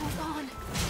Hold on.